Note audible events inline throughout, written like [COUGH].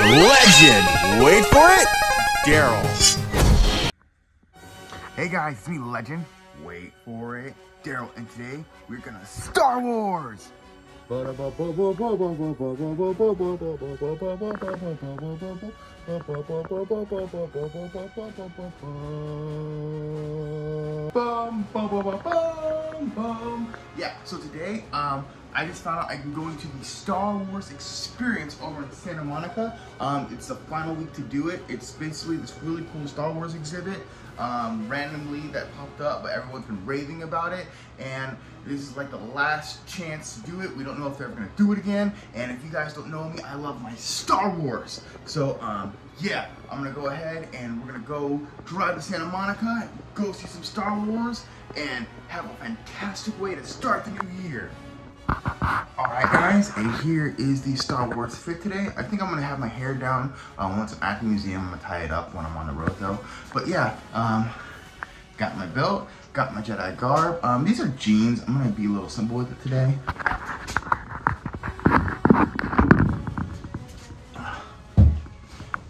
Legend. Wait for it. Daryl. Hey guys, it's me, Legend. Wait for it, Daryl, and today we're gonna Star Wars. Bum, bum, bum, bum, bum, bum. Yeah, so today, um, I just found out I'm going to the Star Wars experience over in Santa Monica. Um, it's the final week to do it. It's basically this really cool Star Wars exhibit um, randomly that popped up, but everyone's been raving about it. And this is like the last chance to do it. We don't know if they're gonna do it again. And if you guys don't know me, I love my Star Wars. So um, yeah, I'm gonna go ahead and we're gonna go drive to Santa Monica, go see some Star Wars, and have a fantastic way to start the new year. Alright guys, and here is the Star Wars fit today. I think I'm going to have my hair down uh, once I'm at the museum. I'm going to tie it up when I'm on the road though. But yeah, um, got my belt, got my Jedi garb. Um, these are jeans. I'm going to be a little simple with it today.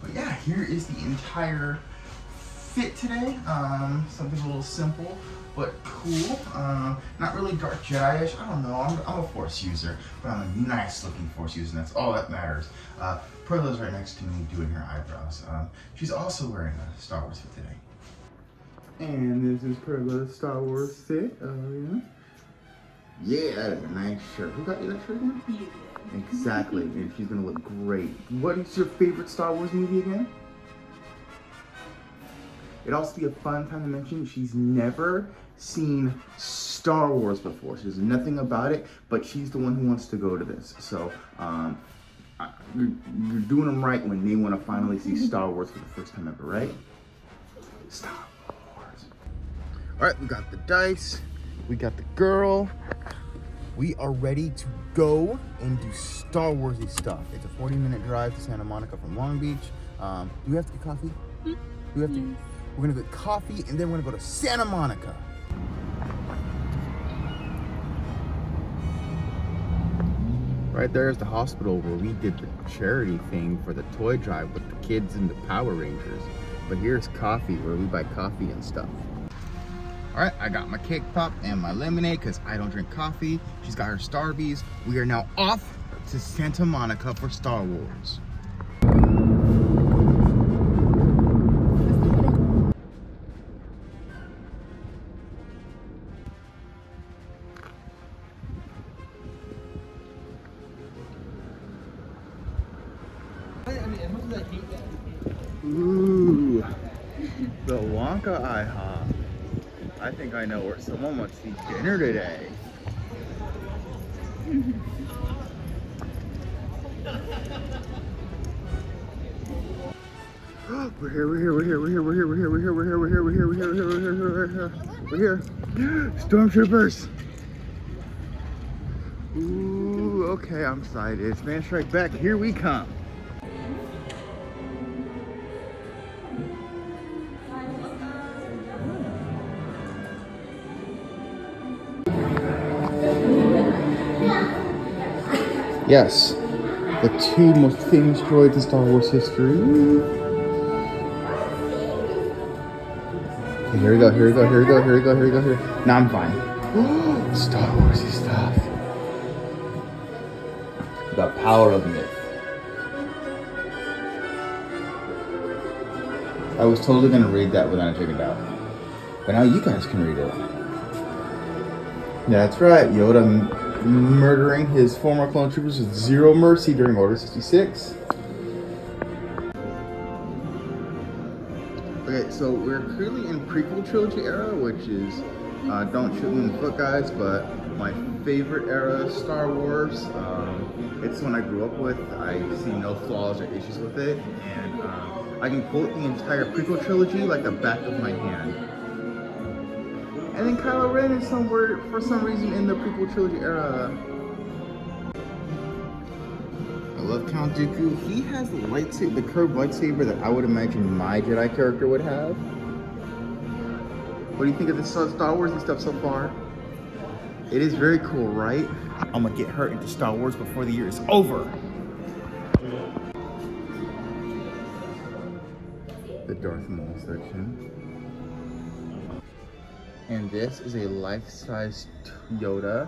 But yeah, here is the entire fit today. Um, something a little simple but cool. Uh, not really dark Jedi-ish. I don't know. I'm, I'm, a Force user, but I'm a nice looking Force user, and that's all that matters. Uh, Perla's right next to me doing her eyebrows. Um, she's also wearing a Star Wars fit today. And this is Perla's Star Wars fit. Oh, uh, yeah. Yeah, that is a nice shirt. Who got you that shirt again? You did. Exactly, and she's gonna look great. What is your favorite Star Wars movie again? It'd also be a fun time to mention she's never seen Star Wars before. She knows nothing about it, but she's the one who wants to go to this. So um, you're, you're doing them right when they want to finally see Star Wars for the first time ever, right? Star Wars. All right, we got the dice. We got the girl. We are ready to go and do Star Warsy stuff. It's a 40 minute drive to Santa Monica from Long Beach. Um, do we have to get coffee? Do we have to? We're gonna get coffee and then we're gonna go to Santa Monica. Right there is the hospital where we did the charity thing for the toy drive with the kids and the Power Rangers. But here's coffee where we buy coffee and stuff. All right, I got my cake pop and my lemonade because I don't drink coffee. She's got her Starbies. We are now off to Santa Monica for Star Wars. Ooh, the Wonka IHOP. I think I know where someone wants to eat dinner today. we're here, we're here, we're here, we're here, we're here, we're here, we're here, we're here, we're here, we're here, we're here, we're here, we're here, we're here. Stormtroopers! Ooh, okay, I'm excited. Man Strike Back, here we come. Yes, the two most famous droids in Star Wars history. Okay, here we go, here we go, here we go, here we go, here we go, here. Now I'm fine. [GASPS] Star Warsy stuff. The power of myth. I was totally gonna read that without checking it out. But now you guys can read it. That's right, Yoda murdering his former clone troopers with zero mercy during Order 66. Okay, so we're currently in prequel trilogy era, which is, uh, don't shoot me in the foot guys, but my favorite era Star Wars. Um, it's one I grew up with. I see no flaws or issues with it, and um, I can quote the entire prequel trilogy like the back of my hand. And then Kylo Ren is somewhere, for some reason, in the prequel trilogy era. I love Count Dooku. He has the lightsaber, the curved lightsaber that I would imagine my Jedi character would have. What do you think of this Star Wars and stuff so far? It is very cool, right? I'm gonna get her into Star Wars before the year is over. the Darth Maul section. And this is a life-size Yoda.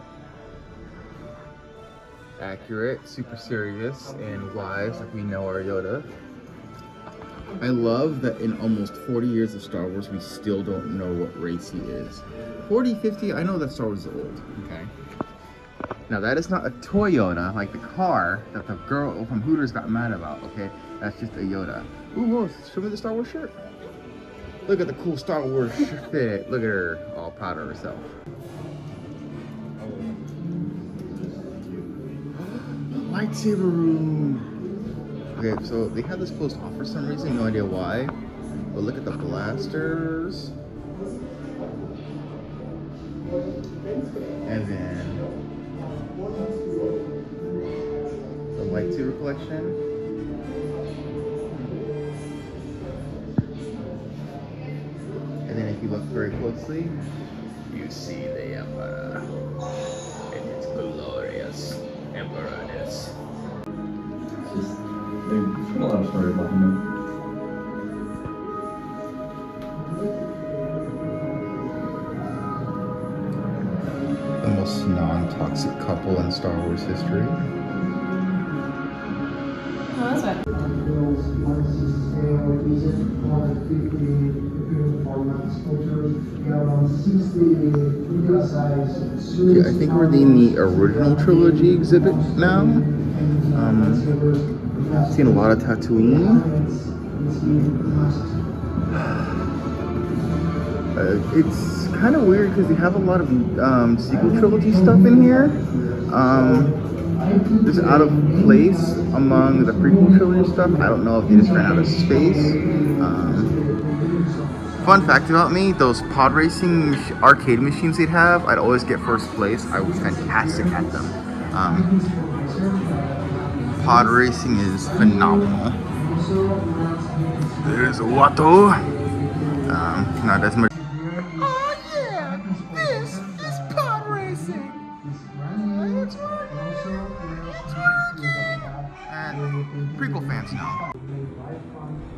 Accurate, super serious, and wise like we know our Yoda. I love that in almost 40 years of Star Wars, we still don't know what race he is. 40, 50, I know that Star Wars is old, okay? Now that is not a Toyota, like the car that the girl from Hooters got mad about, okay? That's just a Yoda. Ooh, whoa, show me the Star Wars shirt. Look at the cool Star Wars [LAUGHS] fit. Look at her, all proud of herself. Lightsaber room. Okay, so they had this closed off for some reason, no idea why. But look at the blasters. And then the lightsaber collection. Very closely, you see the Emperor and its glorious Emperorness. There's a lot of stories about him. The most non-toxic couple in Star Wars history. Oh, that's right. Okay, I think we're in the original trilogy exhibit now. Um, seen a lot of Tatooine. Uh, it's kind of weird because they have a lot of um, sequel trilogy stuff in here. Um, it's out of place among the prequel trilogy stuff. I don't know if they just ran out of space. Um, fun fact about me: those pod racing arcade machines they'd have, I'd always get first place. I was fantastic at them. Um, pod racing is phenomenal. There's Watto. Um, not as much. Oh yeah, this is pod racing. It's working. It's working. and prequel fans know.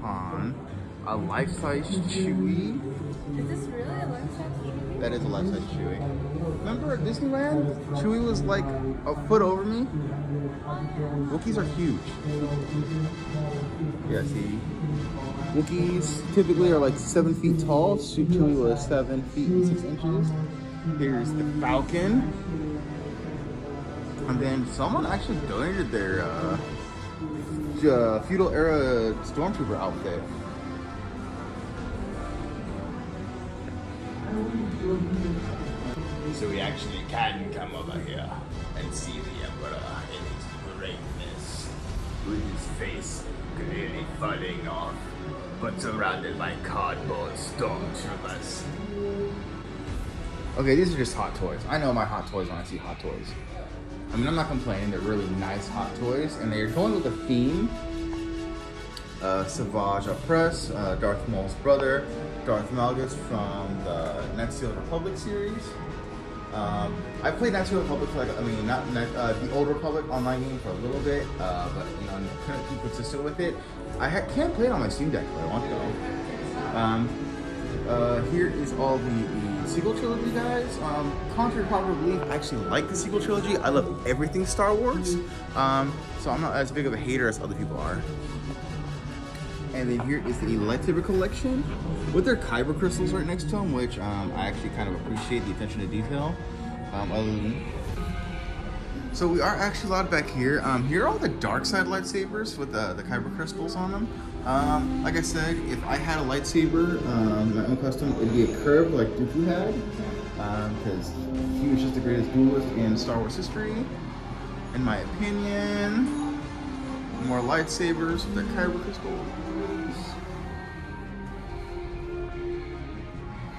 On a life-size Chewie. Is this really a life-size That is a life-size Chewie. Remember at Disneyland, Chewie was like a foot over me. Wookiees are huge. Yeah, see. Wookiees typically are like seven feet tall. Chewie was seven feet and six inches. Here's the Falcon. And then someone actually donated their uh, uh, feudal era stormtrooper outfit. So we actually can come over here and see the Emperor in his greatness, with his face clearly falling off, but surrounded by cardboard stormtroopers. Okay, these are just hot toys. I know my hot toys when I see hot toys. I mean, I'm not complaining. They're really nice hot toys, and they're going with a theme. Uh, Savage Opress, uh, Darth Maul's brother, Darth Malgus from the of Republic series. Um, I played the Republic for like, I mean, not, uh, the Old Republic online game for a little bit, uh, but you know, I couldn't keep consistent with it. I ha- can't play it on my Steam Deck, but I want to. Um, uh, here is all the, the sequel trilogy, guys. Um, contrary to popular belief, I actually like the sequel trilogy. I love everything Star Wars. Um, so I'm not as big of a hater as other people are. And then here is the lightsaber collection with their kyber crystals right next to them, which um, I actually kind of appreciate the attention to detail. Um, other than so we are actually allowed back here. Um, here are all the dark side lightsabers with the, the kyber crystals on them. Um, like I said, if I had a lightsaber, um, my own custom, it'd be a curve like Dooku had, because he was just the greatest duelist in Star Wars history, in my opinion. More lightsabers with the kyber crystals.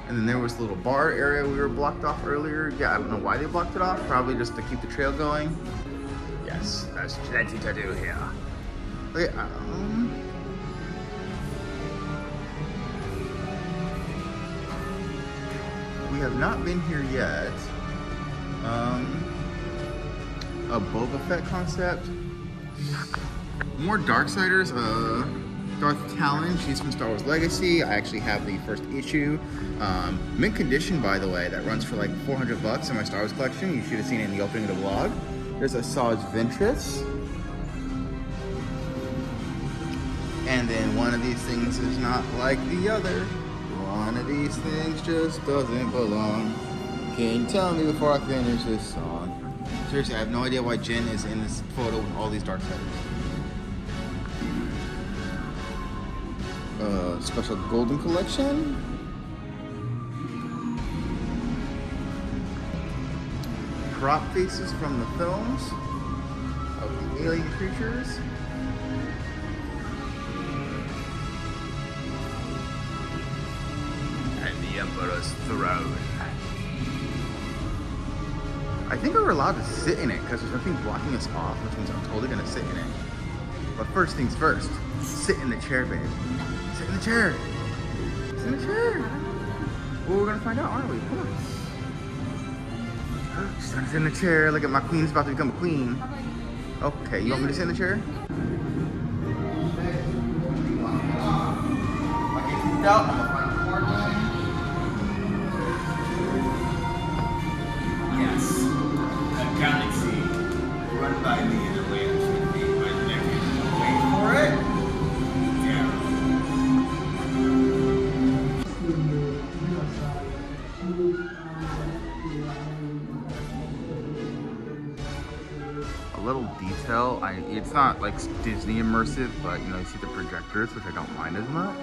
And then there was the little bar area we were blocked off earlier. Yeah, I don't know why they blocked it off. Probably just to keep the trail going. Yes, there's plenty to do here. Okay, um, we have not been here yet. Um, a Boba Fett concept. More Darksiders. Uh, Darth Talon. She's from Star Wars Legacy. I actually have the first issue. Um, mint condition, by the way, that runs for like 400 bucks in my Star Wars collection. You should have seen it in the opening of the vlog. There's a Asajj Ventress. And then one of these things is not like the other. One of these things just doesn't belong. Can you tell me before I finish this song? Seriously, I have no idea why Jen is in this photo with all these dark feathers. Uh, special golden collection. Prop faces from the films of the alien creatures. And the Emperor's throne. I think we are allowed to sit in it because there's nothing blocking us off, which means I'm totally gonna sit in it. But first things first, sit in the chair, babe. In the chair. Sit in the chair. Well, we're gonna find out, aren't we? Come on. She's in the chair. Look at my queen's about to become a queen. Okay, you want me to sit in the chair? Yes. It's not like Disney immersive, but you know you see the projectors, which I don't mind as much.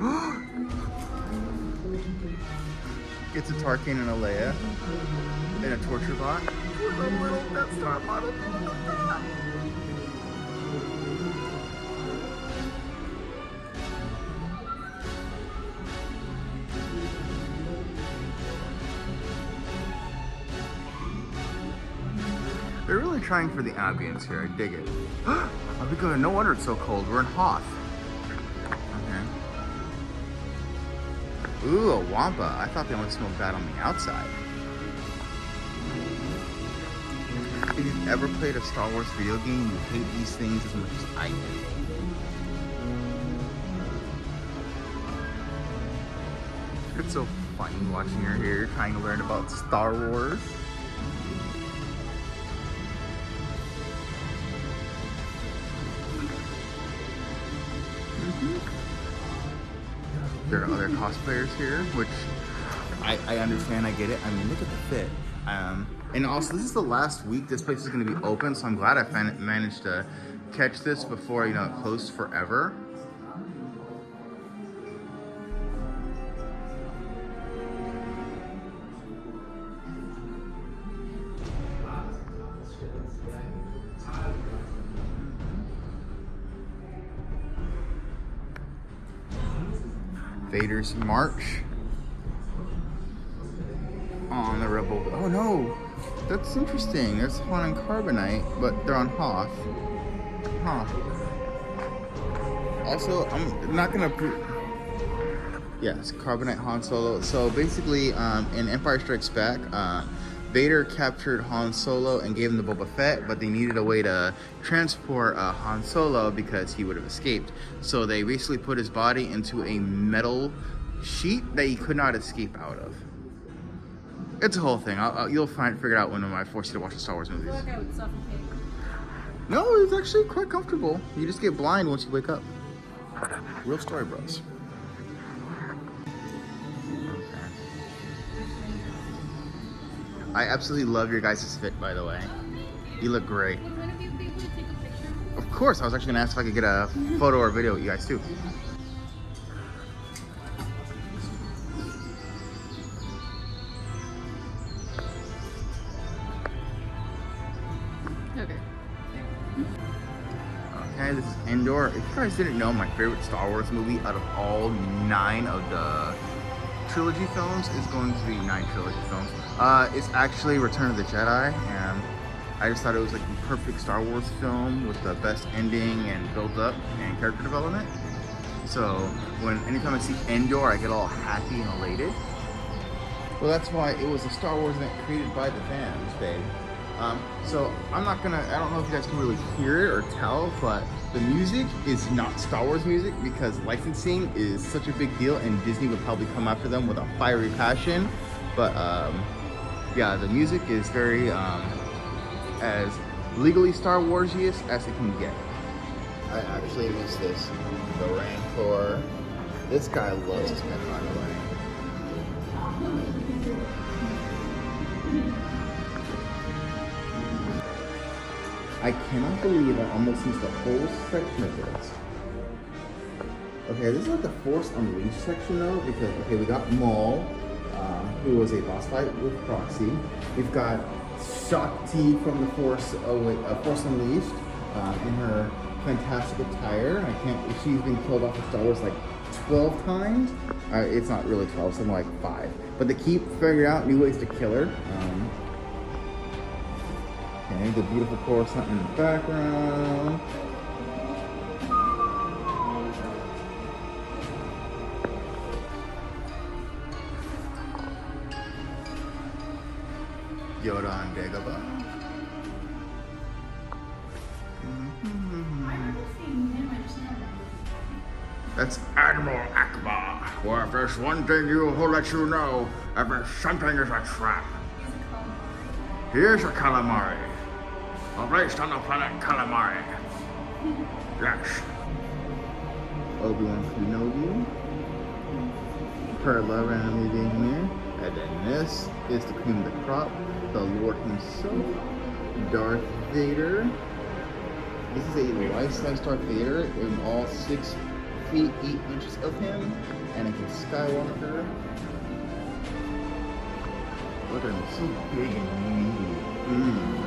[GASPS] it's a Tarkin and a Leia in a torture a trying for the ambience here. I dig it. [GASPS] oh, because no wonder it's so cold. We're in Hoth. Okay. Ooh, a Wampa. I thought they only smelled bad on the outside. If you've ever played a Star Wars video game, you hate these things as much as I do. It's so funny watching her here trying to learn about Star Wars. There are other cosplayers here, which I, I understand, I get it. I mean, look at the fit. Um, and also, this is the last week this place is going to be open, so I'm glad I managed to catch this before, you know, it closed forever. Vader's March on the Rebel. Oh no, that's interesting. There's one and Carbonite, but they're on Hoth. Huh. Also, I'm not gonna. Yes, Carbonite Han Solo. So basically, um, in Empire Strikes Back, uh, Vader captured Han Solo and gave him the Boba Fett, but they needed a way to transport uh, Han Solo because he would have escaped. So they basically put his body into a metal sheet that he could not escape out of. It's a whole thing. I'll, I'll, you'll find figure it out when I force you to watch the Star Wars I movies. I suffocate. No, it's actually quite comfortable. You just get blind once you wake up. Real story, bros. I absolutely love your guys' fit, by the way. You look great. Would one of you be able to take a picture? Of course, I was actually gonna ask if I could get a photo or video with you guys too. Okay. Okay, this is Endor. If you guys didn't know, my favorite Star Wars movie out of all nine of the trilogy films is going to be nine trilogy films. Uh, it's actually Return of the Jedi, and I just thought it was like the perfect Star Wars film with the best ending and build up and character development. So when anytime I see Endor, I get all happy and elated. Well, that's why it was a Star Wars event created by the fans, babe. Um, so I'm not gonna. I don't know if you guys can really hear it or tell, but The music is not Star Wars music because licensing is such a big deal and Disney would probably come after them with a fiery passion. But um, yeah, the music is very um, as legally Star Warsiest as it can get. I actually miss this. The Rancor. This guy loves pet, by the way. I cannot believe I almost missed the whole section of this. Okay, this is like the Force Unleashed section though, because okay, we got Maul, who was a boss fight with Proxy. We've got Shaak Ti from the Force, oh uh, Force Unleashed, uh, in her fantastic attire. I can't. She's been killed off of Star Wars like 12 times. Uh, it's not really 12, something like five. But they keep figuring out new ways to kill her. Um, okay, the beautiful Coruscant in the background. One thing you will let you know, if something is a trap. A. He is a calamari. Raised on the planet Calamari. [LAUGHS] Yes. Obi-Wan Kenobi. Perla randomly being here. And then this is the cream of the crop, the Lord himself, Darth Vader. This is a life-size Darth Vader in all six feet, eight inches of him. Anakin Skywalker. Look at him, so big and meaty. Mm.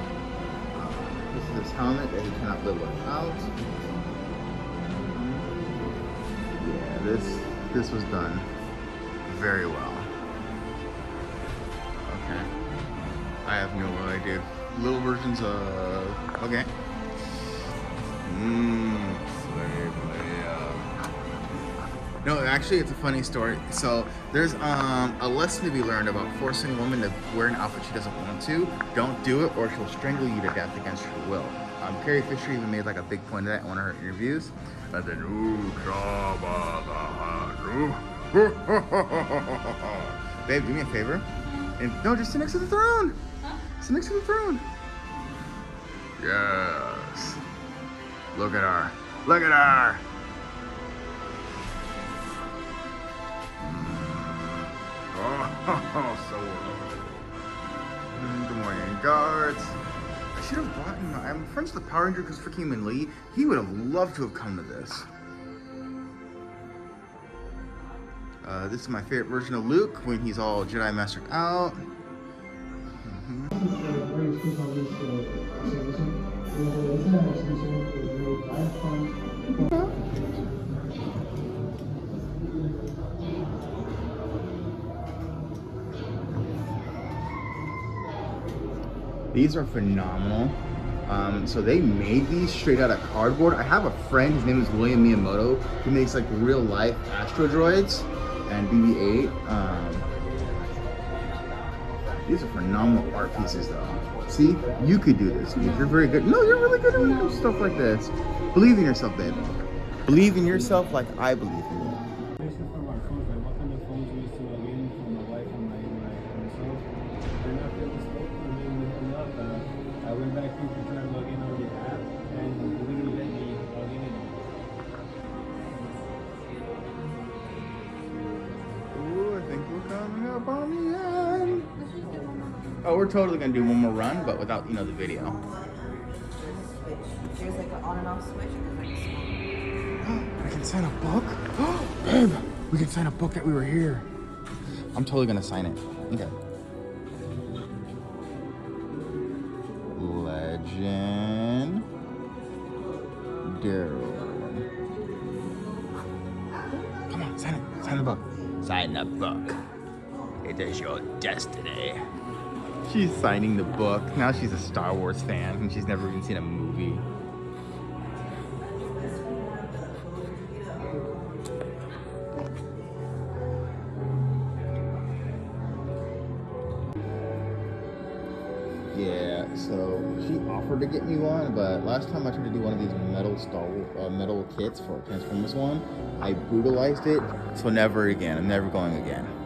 This is his helmet that he cannot live without. Yeah, this this was done very well. Okay. I have no idea. Little versions of okay. Mmm. No, actually, it's a funny story. So there's um, a lesson to be learned about forcing a woman to wear an outfit she doesn't want to. Don't do it, or she'll strangle you to death against your will. Um, Carrie Fisher even made like a big point of that in one of her interviews. And then, ooh, Jabba the Hutt, ooh. [LAUGHS] Babe, do me a favor. And no, just sit next to the throne. Sit next to the throne. Yes. Look at her. Look at her. [LAUGHS] so mm, Good morning, guards. I should have brought him. I'm friends with the Power Ranger because for Kingman Lee, he would have loved to have come to this. Uh, this is my favorite version of Luke when he's all Jedi Mastered out. These are phenomenal. Um, so they made these straight out of cardboard. I have a friend, his name is William Miyamoto, who makes like real life Astro droids and BB-8. Um, these are phenomenal art pieces though. See, you could do this. You're very good. No, you're really good at stuff like this. Believe in yourself, babe. Believe in yourself like I believe in you. Totally gonna do one more run, but without, you know, the video. There's like an on and off switch. and there's like a small- I can sign a book? [GASPS] Babe, we can sign a book that we were here. I'm totally gonna sign it. Okay. Legend. Daryl. Come on, sign it. Sign the book. Sign the book. It is your destiny. She's signing the book. Now she's a Star Wars fan and she's never even seen a movie. Yeah, so she offered to get me one. But last time I tried to do one of these metal Star uh, metal kits for Transformers one, I brutalized it. So never again. I'm never going again.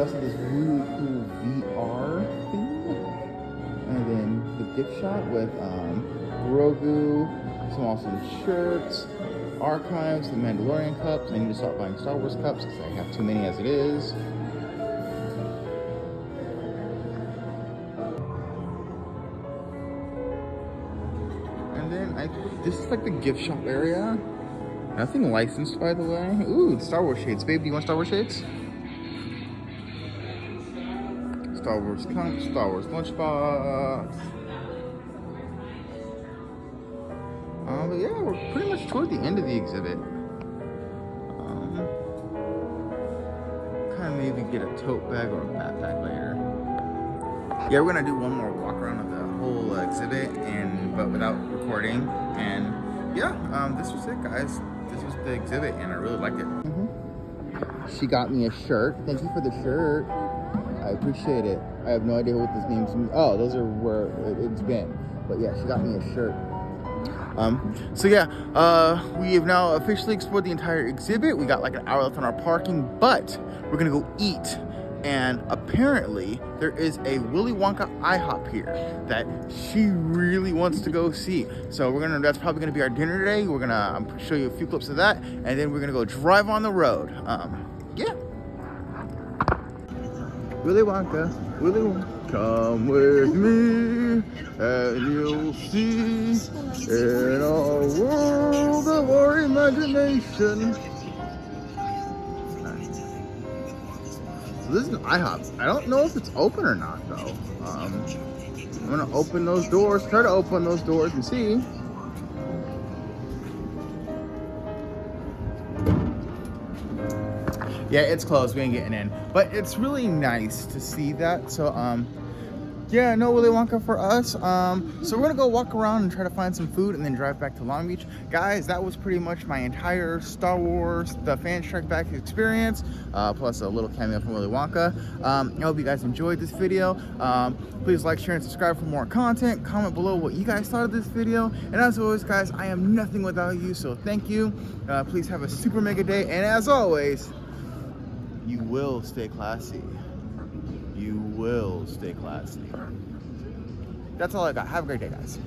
Also this really cool VR thing, and then the gift shop with um, Grogu, some awesome shirts, archives, the Mandalorian cups. I need to start buying Star Wars cups because I have too many as it is. And then I, this is like the gift shop area. Nothing licensed, by the way. Ooh, Star Wars shades. Babe, do you want Star Wars shades? Star Wars cup, Star Wars lunchbox. Uh, but yeah, we're pretty much toward the end of the exhibit. Um, kind of maybe get a tote bag or a backpack later. Yeah, we're gonna do one more walk around of the whole uh, exhibit, and but without recording. And yeah, um, this was it, guys. This was the exhibit, and I really liked it. She got me a shirt. Thank you for the shirt. I appreciate it. I have no idea what this means. Oh, those are where it's been. But yeah, she got me a shirt. Um, so yeah, uh, we have now officially explored the entire exhibit. We got like an hour left on our parking, but we're gonna go eat. And apparently there is a Willy Wonka IHOP here that she really wants to go see. So we're gonna, that's probably gonna be our dinner today. We're gonna um, show you a few clips of that, and then we're gonna go drive on the road. Um, yeah. Willy Wonka, Willy Wonka, come with me, and you'll see in a world of our imagination. So this is an IHOP. I don't know if it's open or not though. Um, I'm gonna open those doors, try to open those doors and see. Yeah, it's closed. We ain't getting in. But it's really nice to see that. So, um, yeah, no Willy Wonka for us. Um, so we're gonna go walk around and try to find some food and then drive back to Long Beach. Guys, that was pretty much my entire Star Wars, the Fan Strike Back experience, uh, plus a little cameo from Willy Wonka. Um, I hope you guys enjoyed this video. Um, please like, share, and subscribe for more content. Comment below what you guys thought of this video. And as always, guys, I am nothing without you, so thank you. Uh, please have a super mega day. And as always, you will stay classy. You will stay classy. That's all I got. Have a great day, guys.